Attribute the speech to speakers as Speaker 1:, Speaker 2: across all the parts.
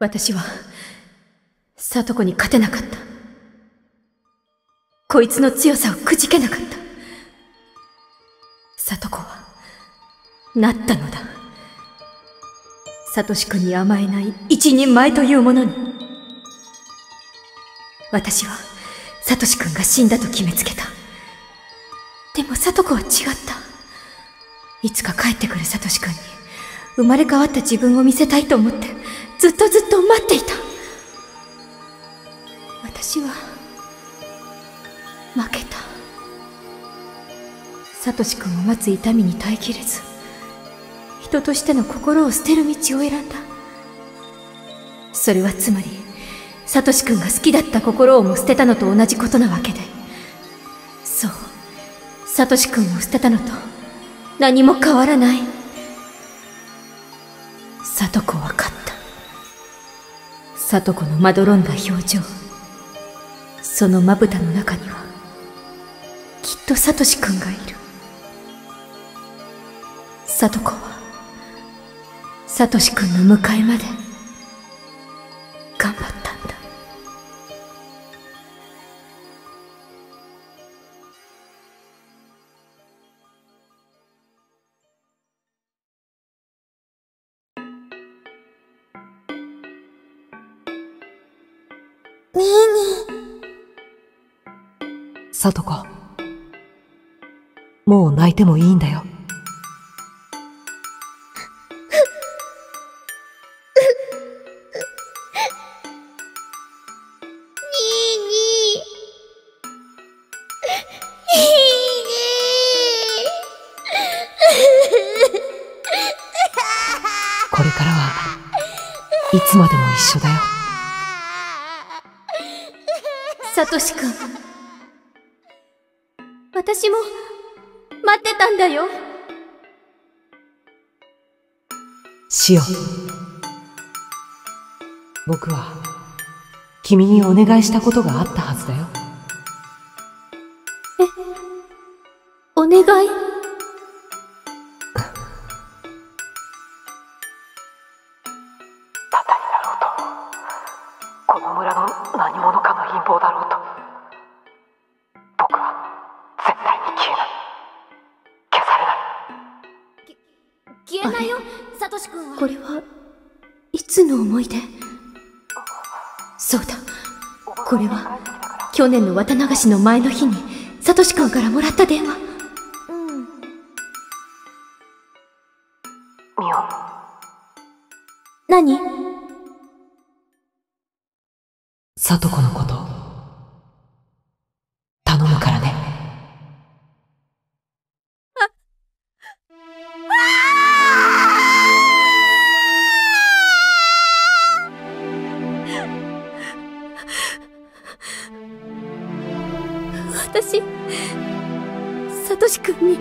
Speaker 1: 私は、里子に勝てなかった。こいつの強さをくじけなかった。里子は、なったのだ。サトシ君に甘えない一人前というものに。私は、サトシ君が死んだと決めつけた。でも里子は違った。いつか帰ってくるサトシ君に、生まれ変わった自分を見せたいと思って、ずっとずっと待っていた。私は、負けた。サトシ君を待つ痛みに耐えきれず、人としての心を捨てる道を選んだ。それはつまり、サトシ君が好きだった心をも捨てたのと同じことなわけで。そう。サトシ君を捨てたのと、何も変わらない。里子のまどろんだ表情。そのまぶたの中には、きっとサトシ君がいる。里子は、サトシ君の迎えまで
Speaker 2: ー
Speaker 3: サトコもう泣いてもいいんだよこれからはいつまでも一緒だよ。
Speaker 1: サトシ君。私も待ってたんだよ。
Speaker 3: シオ。僕は君にお願いしたことがあったはずだよ。
Speaker 1: え、お願い？
Speaker 3: 消えない。消さ
Speaker 1: れない。消えないよサトシ君は。これはいつの思い出そうだ。これは去年の綿流しの前の日にサトシ君からもらった電話。うん。
Speaker 3: ミオ
Speaker 1: 何？
Speaker 3: さとこのこと、
Speaker 1: に、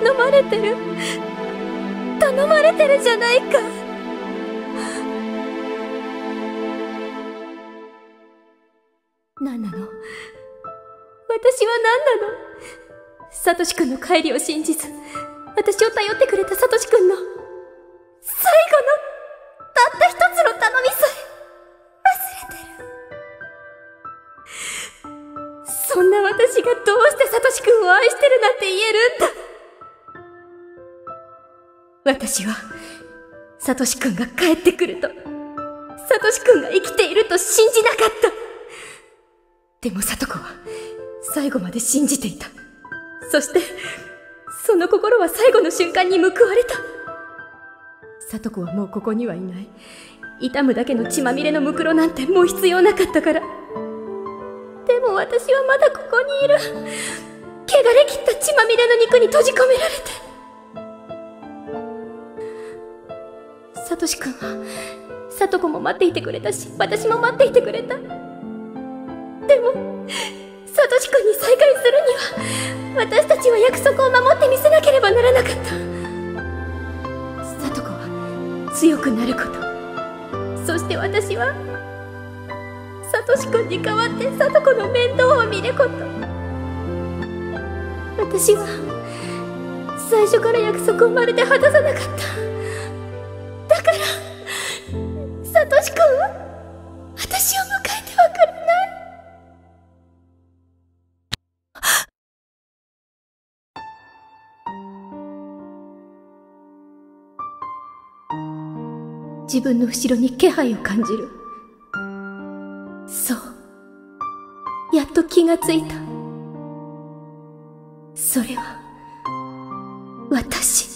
Speaker 1: 頼まれてる。頼まれてるじゃないか。何なの？私は何なの？サトシ君の帰りを信じず、私を頼ってくれたサトシ君の、最後の、たった一つの頼みさえ、私がどうしてサトシ君を愛してるなんて言えるんだ私は、サトシ君が帰ってくると、サトシ君が生きていると信じなかった。でも里子は最後まで信じていた。そして、その心は最後の瞬間に報われた。里子はもうここにはいない。痛むだけの血まみれのムクロなんてもう必要なかったから。私はまだここにいる。汚れ切った血まみれの肉に閉じ込められて。サトシ君は、里子も待っていてくれたし、私も待っていてくれた。でも、サトシ君に再会するには、私たちは約束を守ってみせなければならなかった。サトコは強くなること。そして私は、トシ君に代わってサトコの面倒を見ること。私は、最初から約束をまるで果たさなかった。だから、トシ君は私を迎えてはくれない自分の後ろに気配を感じる。気がついた。それは、私。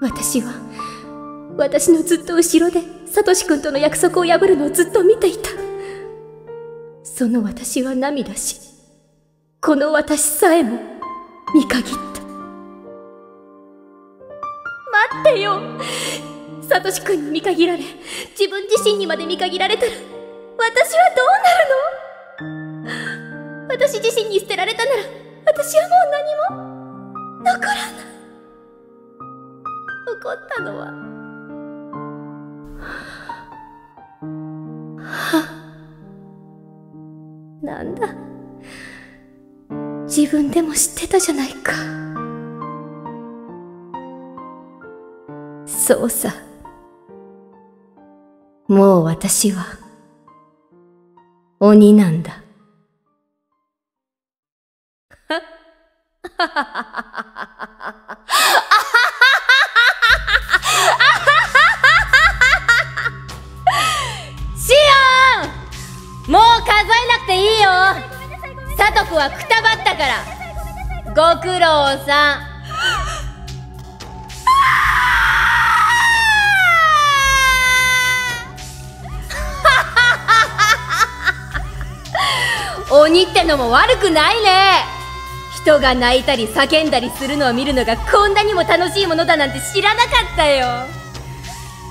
Speaker 1: 私は、私のずっと後ろで、サトシ君との約束を破るのをずっと見ていた。その私は涙し、この私さえも見限った。待ってよサトシ君に見限られ、自分自身にまで見限られたら、私はどうなるの？私自身に捨てられたなら、私はもう何も、残らない。残ったの、はなんだ。自分でも知ってたじゃないか。そうさ。もう私は、鬼なんだ。
Speaker 4: シオン！もう数えなくていいよ。サトコはくたばったから。ご苦労さん。鬼ってのも悪くないね人が泣いたり叫んだりするのを見るのがこんなにも楽しいものだなんて知らなかったよ。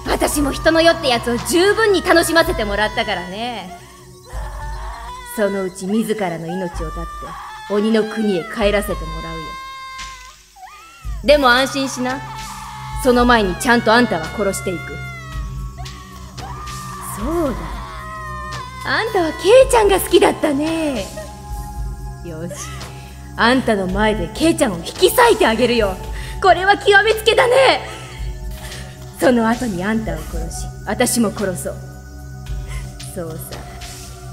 Speaker 4: 私も人の世ってやつを十分に楽しませてもらったからね。そのうち自らの命を絶って鬼の国へ帰らせてもらうよ。でも安心しな。その前にちゃんとあんたは殺していく。そうだ。あんたはケイちゃんが好きだったね。よし。あんたの前でケイちゃんを引き裂いてあげるよ。これは極めつけだね。その後にあんたを殺し私も殺そう。そうさ。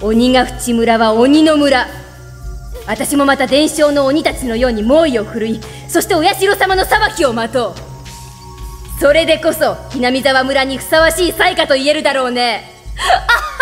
Speaker 4: 鬼ヶ淵村は鬼の村。私もまた伝承の鬼たちのように猛威を振るいそしてお社様の裁きを待とう。それでこそひなみ沢村にふさわしい災禍と言えるだろうね。あっ